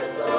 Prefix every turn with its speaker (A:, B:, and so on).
A: Jesus.